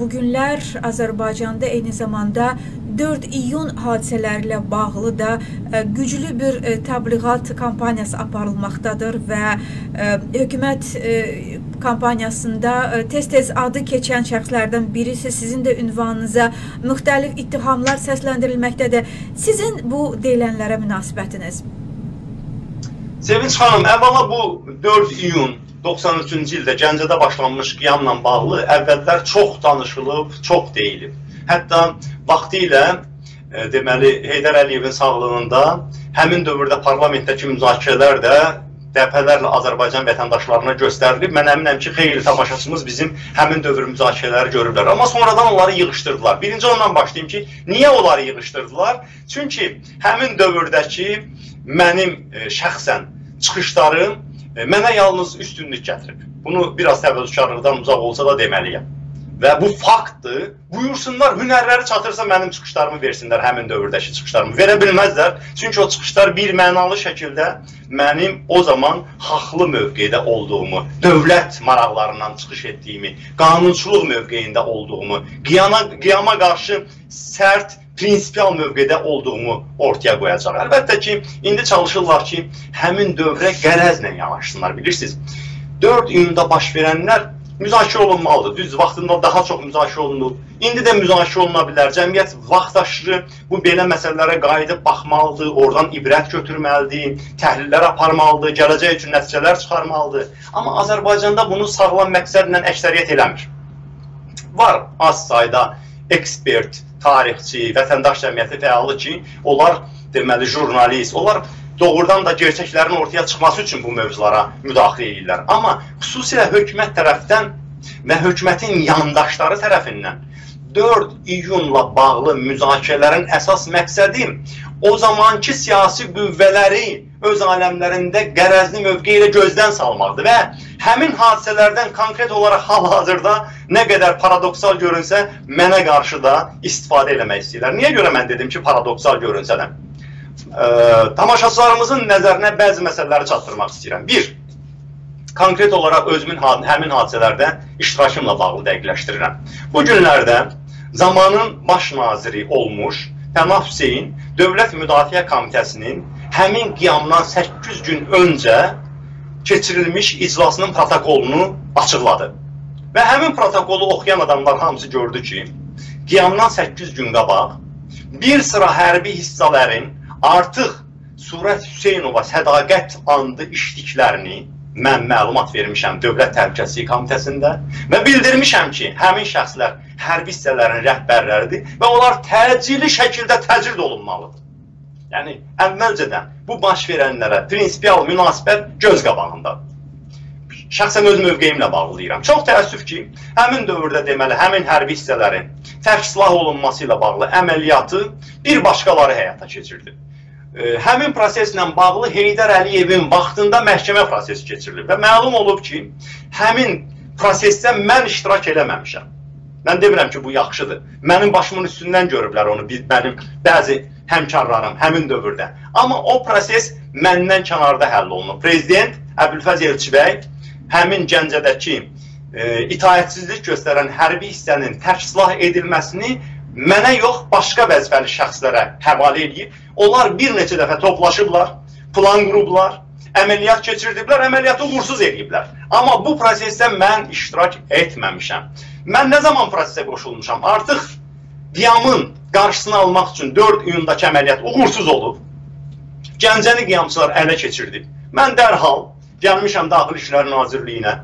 Bugünlər Azərbaycanda eyni zamanda 4 iyun hadisələrlə bağlı da e, güclü bir e, təbliğat kampaniyası aparılmaqdadır və e, hökumət kampaniyasında tez-tez adı keçən şəxslərdən birisi sizin də ünvanınıza müxtəlif ittihamlar səsləndirilməkdədir. Sizin bu deyilənlərə münasibətiniz? Sevinç xanım, əvvəla bu 4 iyun 93-cü ildə Gəncədə başlanmış qiyamla bağlı əvvəllər çox danışılıb, çox deyilib. Hətta vaxtı ilə e, deməli Heydər Əliyevin sağlığında həmin dövrdə parlamentdəki müzakirələr də dəfələrlə Azərbaycan vətəndaşlarına göstərilib. Mən əminəm ki, xeyli tamaşaçımız bizim həmin dövr müzakirələri görüblər. Amma sonradan onları yığışdırdılar. Birinci ondan başlayım ki, niyə onları yığışdırdılar? Çünki həmin dövrdəki mənim e, şəxsən çıxışlarım E, mənə yalnız üstünlük gətirib. Bunu biraz təvəzzükarlıqdan uzaq olsa da deməliyəm. Və bu faktdır. Buyursunlar, hünərləri çatırsa mənim çıxışlarımı versinlər, həmin dövrdəki çıxışlarımı. Verə bilməzlər. Çünki o çıxışlar bir mənalı şəkildə mənim o zaman haqlı mövqedə olduğumu, dövlət maraqlarından çıxış etdiyimi, qanunçuluq mövqeyində olduğumu, qiyama, qiyama qarşı sərt prinsipial mövqedə olduğumu ortaya qoyacaq. Əlbəttə ki, indi çalışırlar ki, həmin dövrə qərəzlə yanaşsınlar, bilirsiniz. 4 iyunda baş verənlər müzakirə olunmalıdır. Düz vaxtında daha çox müzakirə olunub. İndi də müzakirə oluna bilər. Cəmiyyət vaxtaşırı bu belə məsələlərə qayıdıb baxmalıdır, oradan ibrət götürməlidir, təhlillər aparmalıdır, gələcək üçün nəticələr çıxarmalıdır. Amma Azərbaycanda bunu sağlam məqsədlə əksəriyyət eləmir. Var az sayda ekspert, tarixçi, vətəndaş cəmiyyəti fəalı ki, onlar deməli jurnalist, onlar doğrudan da gerçəklərin ortaya çıxması üçün bu mövzulara müdaxilə edirlər. Amma xüsusilə hökumət tərəfdən və hökumətin yandaşları tərəfindən 4 iyunla bağlı müzakirələrin əsas məqsədi o zamanki siyasi qüvvələri öz aləmlərində qərəzli mövqe ilə gözdən salmaqdır və həmin hadisələrdən konkret olaraq hal-hazırda nə qədər paradoksal görünsə, mənə qarşı da istifadə eləmək istəyirlər. Niyə görə mən dedim ki, paradoksal görünsə də? Tamaşaçılarımızın nəzərinə bəzi məsələləri çatdırmaq istəyirəm. Bir, konkret olaraq özümün həmin hadisələrdə iştirakımla bağlı dəqiqləşdirirəm. Bu günlərdə zamanın baş naziri olmuş Pənah Hüseyin Dövlət Müdafiə Komitəsinin həmin qiyamdan 8 gün öncə keçirilmiş iclasının protokolunu açıqladı. Və həmin protokolu oxuyan adamlar hamısı gördü ki, qiyamdan 8 gün qabaq bir sıra hərbi hissələrin artıq Surət Hüseynova sədaqət andı işdiklərini mən məlumat vermişəm Dövlət Təhlükəsizlik Komitəsində və bildirmişəm ki, həmin şəxslər hərbi hissələrin rəhbərləridir və onlar təcili şəkildə təcrid olunmalıdır. Yəni, əvvəlcədən bu baş verənlərə prinsipial münasibət göz qabağındadır. Şəxsən öz mövqeyimlə bağlayıram. Çox təəssüf ki, həmin dövrdə deməli, həmin hərbi hissələrin tərk silah olunması ilə bağlı əməliyyatı bir başqaları həyata keçirdi həmin proseslə bağlı Heydər Əliyevin vaxtında məhkəmə prosesi keçirilib və məlum olub ki, həmin prosesdə mən iştirak eləməmişəm. Mən demirəm ki, bu yaxşıdır. Mənim başımın üstündən görüblər onu biz, mənim bəzi həmkarlarım həmin dövrdə. Amma o proses məndən kənarda həll olunub. Prezident Əbülfəz Elçibəy həmin Gəncədəki e, itaətsizlik göstərən hərbi hissənin tərk silah edilməsini mənə yox, başqa vəzifəli şəxslərə həvalə edib. Onlar bir neçə dəfə toplaşıblar, plan qurublar, əməliyyat keçirdiblər, əməliyyatı uğursuz ediblər. Amma bu prosesdə mən iştirak etməmişəm. Mən nə zaman prosesə qoşulmuşam? Artıq qiyamın qarşısını almaq üçün 4 iyundakı əməliyyat uğursuz olub. Gəncəni qiyamçılar ələ keçirdi. Mən dərhal gəlmişəm Daxili İşlər Nazirliyinə.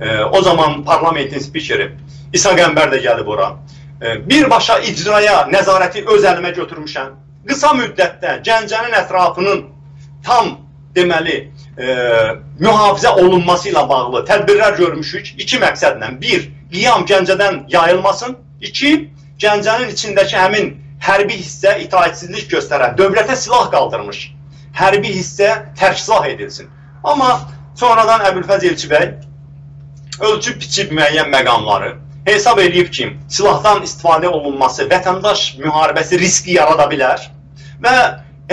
E, o zaman parlamentin spikeri İsa Qəmbər də gəlib ora birbaşa icraya nəzarəti öz əlimə götürmüşəm. Qısa müddətdə Gəncənin ətrafının tam deməli e, mühafizə olunması ilə bağlı tədbirlər görmüşük. İki məqsədlə. Bir, qiyam Gəncədən yayılmasın. İki, Gəncənin içindəki həmin hərbi hissə itaətsizlik göstərən, dövlətə silah qaldırmış hərbi hissə tərksilah edilsin. Amma sonradan Əbülfəz Elçibəy ölçüb biçib müəyyən məqamları hesab eləyib ki, silahdan istifadə olunması vətəndaş müharibəsi riski yarada bilər və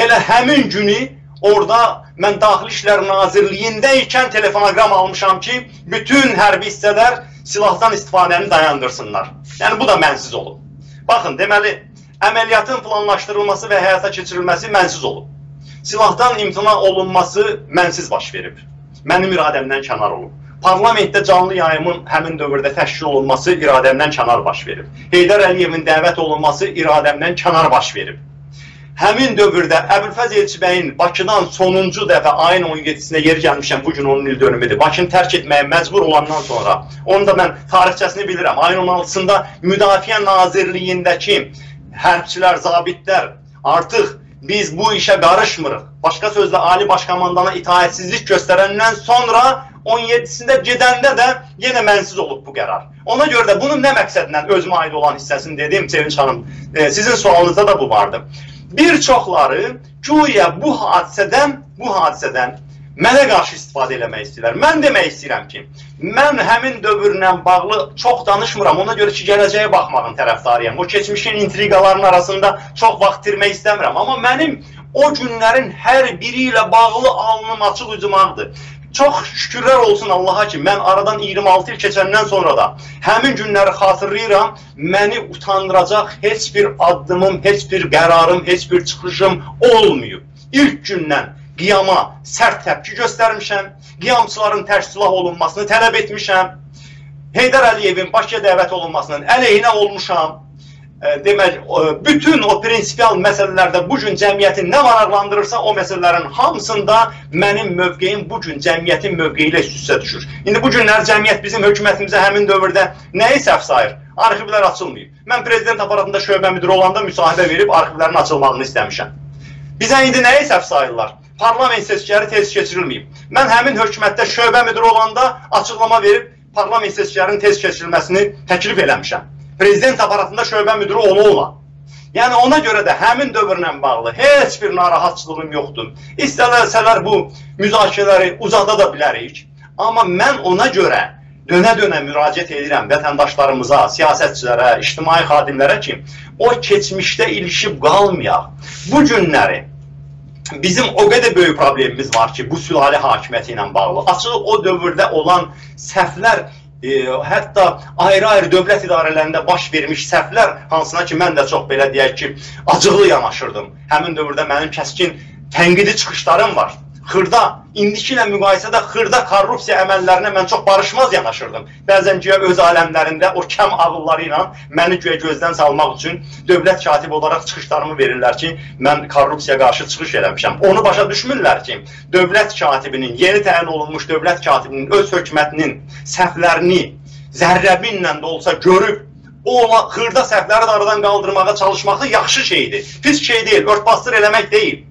elə həmin günü orada mən Daxili İşlər Nazirliyində ikən telefonoqram almışam ki, bütün hərbi hissələr silahdan istifadəni dayandırsınlar. Yəni bu da mənsiz olub. Baxın, deməli, əməliyyatın planlaşdırılması və həyata keçirilməsi mənsiz olub. Silahdan imtina olunması mənsiz baş verib. Mənim iradəmdən kənar olub. Parlamentdə canlı yayımın həmin dövrdə təşkil olunması iradəmdən kənar baş verib. Heydər Əliyevin dəvət olunması iradəmdən kənar baş verib. Həmin dövrdə Əbülfəz Elçibəyin Bakıdan sonuncu dəfə ayın 17-sində yeri gəlmişəm, bu gün onun il dönümüdür. Bakını tərk etməyə məcbur olandan sonra, onu da mən tarixçəsini bilirəm. Ayın 16-sında Müdafiə Nazirliyindəki hərbçilər, zabitlər artıq biz bu işə qarışmırıq. Başqa sözlə Ali Başkomandana itaətsizlik göstərəndən sonra 17-sində gedəndə də yenə mənsiz olub bu qərar. Ona görə də bunun nə məqsədlə özümə aid olan hissəsini dedim Sevinç xanım, e, sizin sualınızda da bu vardı bir çoxları güya bu hadisədən, bu hadisədən mənə qarşı istifadə eləmək istəyirlər. Mən demək istəyirəm ki, mən həmin dövrlə bağlı çox danışmıram. Ona görə ki, gələcəyə baxmağın tərəfdarıyam. O keçmişin intriqalarının arasında çox vaxt itirmək istəmirəm. Amma mənim o günlərin hər biri ilə bağlı alnım açıq ucumaqdır. Çox şükürlər olsun Allaha ki, mən aradan 26 il keçəndən sonra da həmin günləri xatırlayıram. Məni utandıracaq heç bir addımım, heç bir qərarım, heç bir çıxışım olmayıb. İlk gündən qiyama sərt təpki göstərmişəm. Qiyamçıların tərsilah olunmasını tələb etmişəm. Heydər Əliyevin Bakıya dəvət olunmasının əleyhinə olmuşam demək, bütün o prinsipial məsələlərdə bu gün cəmiyyəti nə maraqlandırırsa, o məsələlərin hamısında mənim mövqeyim bu gün cəmiyyətin mövqeyi ilə üst-üstə düşür. İndi bu günlər cəmiyyət bizim hökumətimizə həmin dövrdə nəyi səhv sayır? Arxivlər açılmayıb. Mən prezident aparatında şöbə müdiri olanda müsahibə verib arxivlərin açılmağını istəmişəm. Bizə indi nəyi səhv sayırlar? Parlament seçkiləri tez keçirilməyib. Mən həmin hökumətdə şöbə müdiri olanda açıqlama verib parlament seçkilərinin tez keçirilməsini təklif eləmişəm prezident aparatında şöbə müdiri ola-ola. Yəni ona görə də həmin dövrlə bağlı heç bir narahatçılığım yoxdur. İstəsələr bu müzakirələri uzada da bilərik. Amma mən ona görə dönə-dönə müraciət edirəm vətəndaşlarımıza, siyasətçilərə, ictimai xadimlərə ki, o keçmişdə ilişib qalmayaq. Bu günləri bizim o qədər böyük problemimiz var ki, bu sülalə hakimiyyəti ilə bağlı. Açığı o dövrdə olan səhvlər e, hətta ayrı-ayrı dövlət idarələrində baş vermiş səhvlər, hansına ki, mən də çox belə deyək ki, acıqlı yanaşırdım. Həmin dövrdə mənim kəskin tənqidi çıxışlarım var xırda, indiki ilə müqayisədə xırda korrupsiya əməllərinə mən çox barışmaz yanaşırdım. Bəzən güya öz aləmlərində o kəm ağılları ilə məni güya gözdən salmaq üçün dövlət katibi olaraq çıxışlarımı verirlər ki, mən korrupsiya qarşı çıxış eləmişəm. Onu başa düşmürlər ki, dövlət katibinin, yeni təyin olunmuş dövlət katibinin öz hökumətinin səhvlərini zərrəbinlə də olsa görüb o xırda səhvləri də aradan qaldırmağa çalışması yaxşı şeydir. Pis şey deyil, örtbasdır eləmək deyil.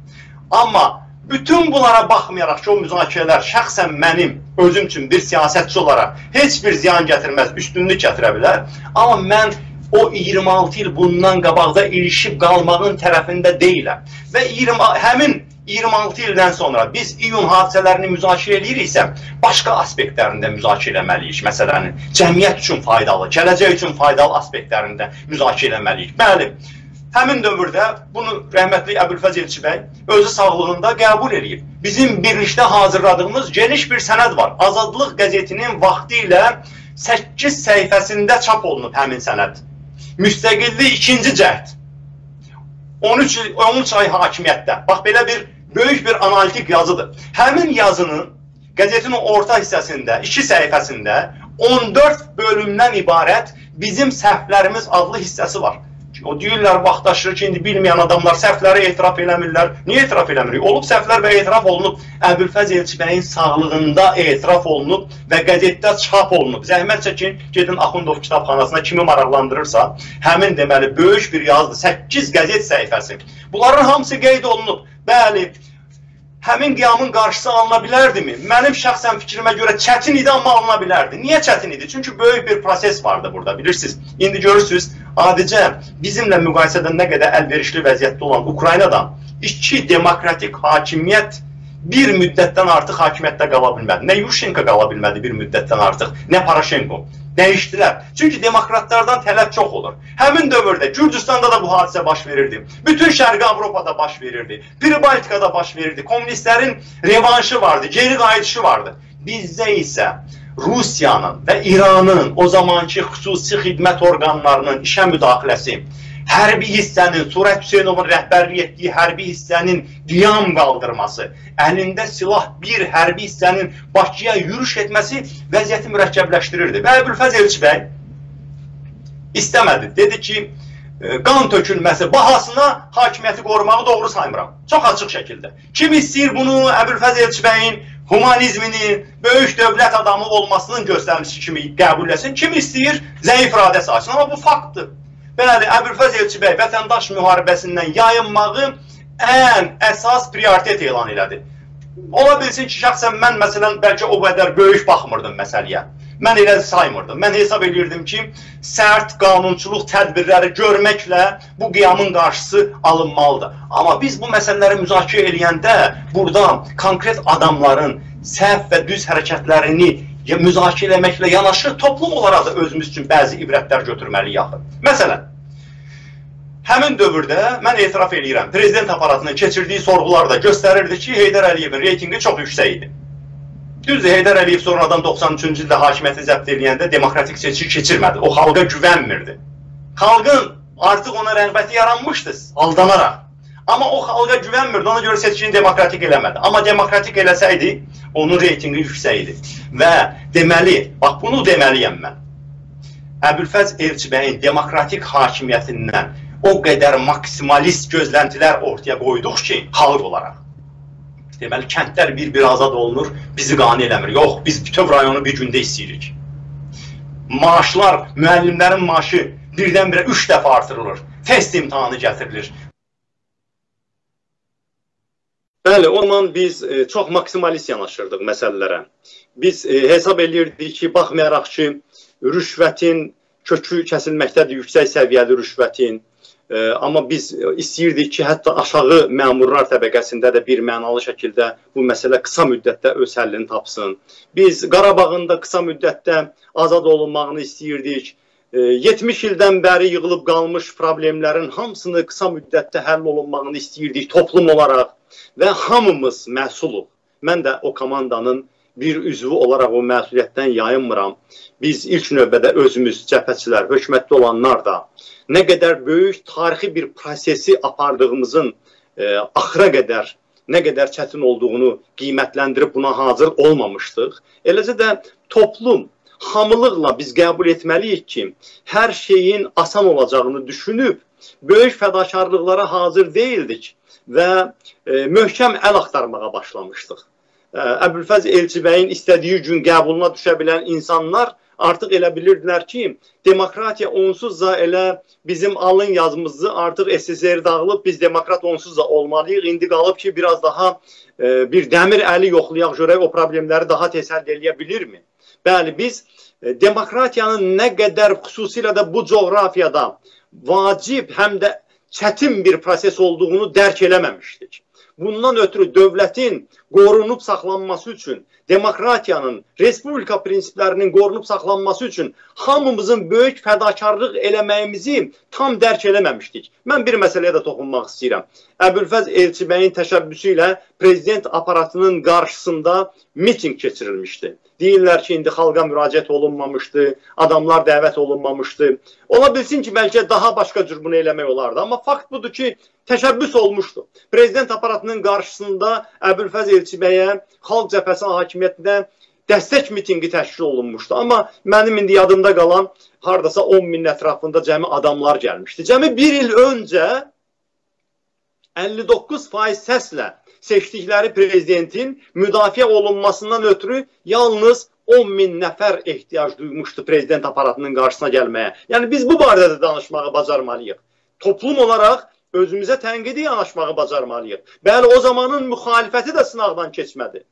Amma Bütün bunlara baxmayaraq ki, o müzakirələr şəxsən mənim özüm üçün bir siyasətçi olaraq heç bir ziyan gətirməz, üstünlük gətirə bilər. Amma mən o 26 il bundan qabaqda ilişib qalmağın tərəfində deyiləm. Və 20, həmin 26 ildən sonra biz iyun hadisələrini müzakirə ediriksə, başqa aspektlərində müzakirə etməliyik. Məsələnin cəmiyyət üçün faydalı, gələcək üçün faydalı aspektlərində müzakirə etməliyik. Bəli, Həmin dövrdə bunu rəhmətli Əbülfəz Elçibəy özü sağlığında qəbul edib. Bizim birlikdə hazırladığımız geniş bir sənəd var. Azadlıq qəzetinin vaxtı ilə 8 səhifəsində çap olunub həmin sənəd. Müstəqillik ikinci cəhd. 13 il, 13 ay hakimiyyətdə. Bax belə bir böyük bir analitik yazıdır. Həmin yazının qəzetin orta hissəsində, 2 səhifəsində 14 bölümdən ibarət bizim səhvlərimiz adlı hissəsi var. O deyirlər vaxtaşırı ki, indi bilməyən adamlar səhvləri etiraf eləmirlər. Niyə etiraf eləmirik? Olub səhvlər və etiraf olunub. Əbülfəz Elçibəyin sağlığında etiraf olunub və qəzetdə çap olunub. Zəhmət çəkin, gedin Axundov kitabxanasına kimi maraqlandırırsa, həmin deməli böyük bir yazdı, 8 qəzet səhifəsi. Bunların hamısı qeyd olunub. Bəli, həmin qiyamın qarşısı alına bilərdimi? Mənim şəxsən fikrimə görə çətin idi, amma alına bilərdi. Niyə çətin idi? Çünki böyük bir proses vardı burada, bilirsiniz. İndi görürsünüz, adicə bizimlə müqayisədə nə qədər əlverişli vəziyyətdə olan Ukraynadan iki demokratik hakimiyyət bir müddətdən artıq hakimiyyətdə qala bilmədi. Nə Yushchenko qala bilmədi bir müddətdən artıq, nə Paraşenko. Dəyişdilər. Çünki demokratlardan tələb çox olur. Həmin dövrdə Gürcüstanda da bu hadisə baş verirdi. Bütün Şərqi Avropada baş verirdi. Pribaltikada baş verirdi. Kommunistlərin revanşı vardı, geri qayıdışı vardı. Bizdə isə Rusiyanın və İranın o zamanki xüsusi xidmət orqanlarının işə müdaxiləsi, hərbi hissənin, Surət Hüseynovun rəhbərlik etdiyi hərbi hissənin qiyam qaldırması, əlində silah bir hərbi hissənin Bakıya yürüş etməsi vəziyyəti mürəkkəbləşdirirdi. Və Əbülfəz Elçi bəy istəmədi. Dedi ki, e, qan tökülməsi bahasına hakimiyyəti qorumağı doğru saymıram. Çox açıq şəkildə. Kim istəyir bunu Əbülfəz Elçibəyin humanizminin, böyük dövlət adamı olmasının göstəricisi kimi qəbul etsin. Kim istəyir zəif iradəsi açsın. Amma bu faktdır. Bəli, Əbülfəz Elçibəy vətəndaş müharibəsindən yayınmağı ən əsas prioritet elan elədi. Ola bilsin ki, şəxsən mən məsələn bəlkə o qədər böyük baxmırdım məsələyə. Mən elə saymırdım. Mən hesab edirdim ki, sərt qanunçuluq tədbirləri görməklə bu qiyamın qarşısı alınmalıdır. Amma biz bu məsələləri müzakirə eləyəndə burada konkret adamların səhv və düz hərəkətlərini müzakirə etməklə yanaşı toplum olaraq da özümüz üçün bəzi ibrətlər götürməliyik. Məsələn, Həmin dövrdə mən etiraf eləyirəm, prezident aparatının keçirdiyi sorğularda göstərirdi ki, Heydər Əliyevin reytingi çox yüksək idi. Düzdür, Heydər Əliyev sonradan 93-cü ildə hakimiyyəti zəbt edəndə demokratik seçki keçirmədi. O xalqa güvənmirdi. Xalqın artıq ona rəğbəti yaranmışdı aldanaraq. Amma o xalqa güvənmirdi, ona görə seçkini demokratik eləmədi. Amma demokratik eləsəydi, onun reytingi yüksək idi. Və deməli, bax bunu deməliyəm mən. Əbülfəz Elçibəyin demokratik hakimiyyətindən o qədər maksimalist gözləntilər ortaya qoyduq ki, xalq olaraq. Deməli, kəndlər bir-bir azad olunur, bizi qane eləmir. Yox, biz bütöv rayonu bir gündə istəyirik. Maaşlar, müəllimlərin maaşı birdən-birə üç dəfə artırılır. Test imtihanı gətirilir. Bəli, o zaman biz e, çox maksimalist yanaşırdıq məsələlərə. Biz e, hesab eləyirdik ki, baxmayaraq ki, rüşvətin kökü kəsilməkdədir, yüksək səviyyəli rüşvətin, Amma biz istəyirdik ki, hətta aşağı məmurlar təbəqəsində də bir mənalı şəkildə bu məsələ qısa müddətdə öz həllini tapsın. Biz Qarabağın da qısa müddətdə azad olunmağını istəyirdik. 70 ildən bəri yığılıb qalmış problemlərin hamısını qısa müddətdə həll olunmağını istəyirdik toplum olaraq və hamımız məsuluq. Mən də o komandanın bir üzvü olaraq o məsuliyyətdən yayınmıram. Biz ilk növbədə özümüz, cəbhəçilər, hökumətdə olanlar da nə qədər böyük tarixi bir prosesi apardığımızın e, axıra qədər nə qədər çətin olduğunu qiymətləndirib buna hazır olmamışdıq. Eləcə də toplum hamılıqla biz qəbul etməliyik ki, hər şeyin asan olacağını düşünüb böyük fədakarlıqlara hazır deyildik və e, möhkəm əl axtarmağa başlamışdıq. Əbülfəz Elçibəyin istədiyi gün qəbuluna düşə bilən insanlar artıq elə bilirdilər ki, demokratiya onsuz da elə bizim alın yazımızı artıq SSR dağılıb, biz demokrat onsuz da olmalıyıq. İndi qalıb ki, biraz daha e, bir dəmir əli yoxlayaq görək o problemləri daha tez həll eləyə bilirmi? Bəli, biz e, demokratiyanın nə qədər xüsusilə də bu coğrafiyada vacib həm də çətin bir proses olduğunu dərk eləməmişdik. Bundan ötürü dövlətin qorunub saxlanması üçün demokratiyanın, respublika prinsiplərinin qorunub saxlanması üçün hamımızın böyük fədakarlıq eləməyimizi tam dərk eləməmişdik. Mən bir məsələyə də toxunmaq istəyirəm. Əbülfəz Elçibəyin təşəbbüsü ilə prezident aparatının qarşısında miting keçirilmişdi. Deyirlər ki, indi xalqa müraciət olunmamışdı, adamlar dəvət olunmamışdı. Ola bilsin ki, bəlkə daha başqa cür bunu eləmək olardı. Amma fakt budur ki, təşəbbüs olmuşdu. Prezident aparatının qarşısında Əbülfəz Elçibəyə xalq cəbhəsi hakimiyyətinə dəstək mitinqi təşkil olunmuşdu. Amma mənim indi yadımda qalan hardasa 10 min ətrafında cəmi adamlar gəlmişdi. Cəmi bir il öncə 59% səslə seçdikləri prezidentin müdafiə olunmasından ötürü yalnız 10 min nəfər ehtiyac duymuşdu prezident aparatının qarşısına gəlməyə. Yəni biz bu barədə də danışmağı bacarmalıyıq. Toplum olaraq özümüzə tənqidi yanaşmağı bacarmalıyıq. Bəli, o zamanın müxalifəti də sınaqdan keçmədi.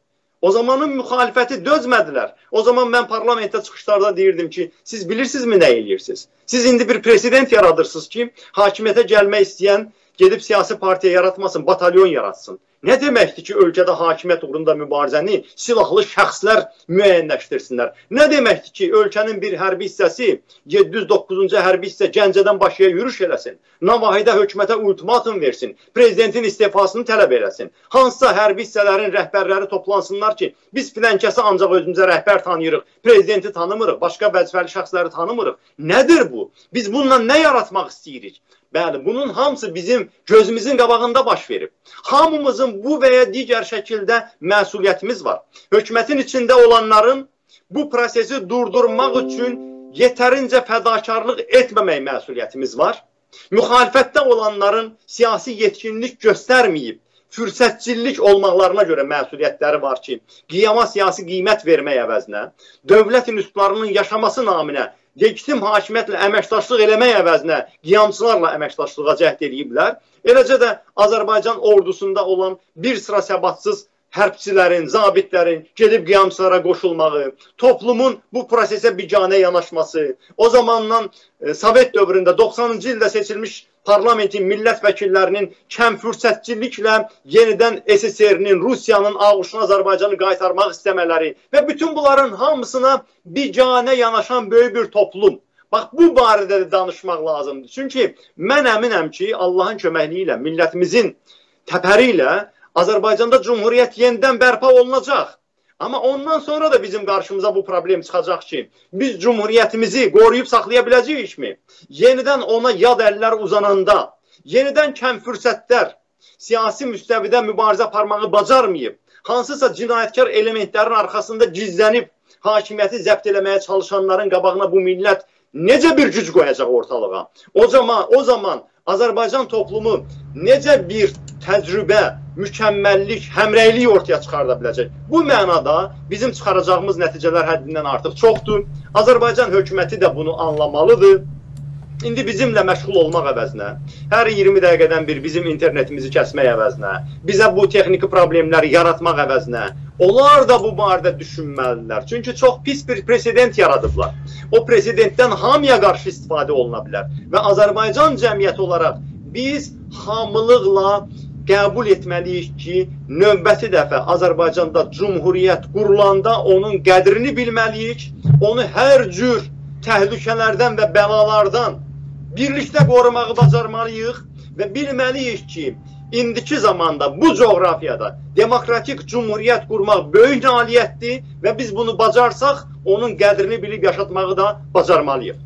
O zamanın müxalifəti dözmədilər. O zaman mən parlamentdə çıxışlarda deyirdim ki, siz bilirsinizmi nə eləyirsiniz? Siz indi bir prezident yaradırsınız ki, hakimiyyətə gəlmək istəyən gedib siyasi partiya yaratmasın, batalyon yaratsın. Nə deməkdir ki, ölkədə hakimiyyət uğrunda mübarizəni silahlı şəxslər müəyyənləşdirsinlər? Nə deməkdir ki, ölkənin bir hərbi hissəsi 709-cu hərbi hissə Gəncədən Bakıya yürüş eləsin, Navahidə hökumətə ultimatum versin, prezidentin istifasını tələb eləsin. Hansısa hərbi hissələrin rəhbərləri toplansınlar ki, biz filankəsi ancaq özümüzə rəhbər tanıyırıq, prezidenti tanımırıq, başqa vəzifəli şəxsləri tanımırıq. Nədir bu? Biz bununla nə yaratmaq istəyirik? Bəli, bunun hamısı bizim gözümüzün qabağında baş verib. Hamımızın bu və ya digər şəkildə məsuliyyətimiz var. Hökumətin içində olanların bu prosesi durdurmaq üçün yetərincə fədakarlıq etməmək məsuliyyətimiz var. Müxalifətdə olanların siyasi yetkinlik göstərməyib, fürsətçilik olmaqlarına görə məsuliyyətləri var ki, qiyama siyasi qiymət vermək əvəzinə, dövlət institutlarının yaşaması naminə legitim hakimiyyətlə əməkdaşlıq eləmək əvəzinə qiyamçılarla əməkdaşlığa cəhd ediblər. Eləcə də Azərbaycan ordusunda olan bir sıra səbatsız hərbçilərin, zabitlərin gedib qiyamçılara qoşulmağı, toplumun bu prosesə biganə yanaşması, o zamandan e, Sovet dövründə 90-cı ildə seçilmiş parlamentin millət vəkillərinin kəm fürsətçiliklə yenidən SSR-nin, Rusiyanın ağuşuna Azərbaycanı qaytarmaq istəmələri və bütün bunların hamısına biganə yanaşan böyük bir toplum. Bax, bu barədə də danışmaq lazımdır. Çünki mən əminəm ki, Allahın köməkliyi ilə, millətimizin təpəri ilə Azərbaycanda Cumhuriyyət yenidən bərpa olunacaq. Amma ondan sonra da bizim qarşımıza bu problem çıxacaq ki, biz cumhuriyyətimizi qoruyub saxlaya biləcəyikmi? Yenidən ona yad əllər uzananda, yenidən kəm fürsətlər siyasi müstəvidə mübarizə aparmağı bacarmayıb, hansısa cinayətkar elementlərin arxasında gizlənib hakimiyyəti zəbt eləməyə çalışanların qabağına bu millət necə bir güc qoyacaq ortalığa? O zaman, o zaman Azərbaycan toplumu necə bir təcrübə, mükəmməllik, həmrəylik ortaya çıxarda biləcək. Bu mənada bizim çıxaracağımız nəticələr həddindən artıq çoxdur. Azərbaycan hökuməti də bunu anlamalıdır. İndi bizimlə məşğul olmaq əvəzinə, hər 20 dəqiqədən bir bizim internetimizi kəsmək əvəzinə, bizə bu texniki problemləri yaratmaq əvəzinə, onlar da bu barədə düşünməlidirlər. Çünki çox pis bir president yaradıblar. O prezidentdən hamıya qarşı istifadə oluna bilər və Azərbaycan cəmiyyəti olaraq biz hamılıqla qəbul etməliyik ki, növbəti dəfə Azərbaycanda cumhuriyyət qurulanda onun qədrini bilməliyik, onu hər cür təhlükələrdən və bəlalardan birlikdə qorumağı bacarmalıyıq və bilməliyik ki, indiki zamanda bu coğrafiyada demokratik cumhuriyyət qurmaq böyük nailiyyətdir və biz bunu bacarsaq, onun qədrini bilib yaşatmağı da bacarmalıyıq.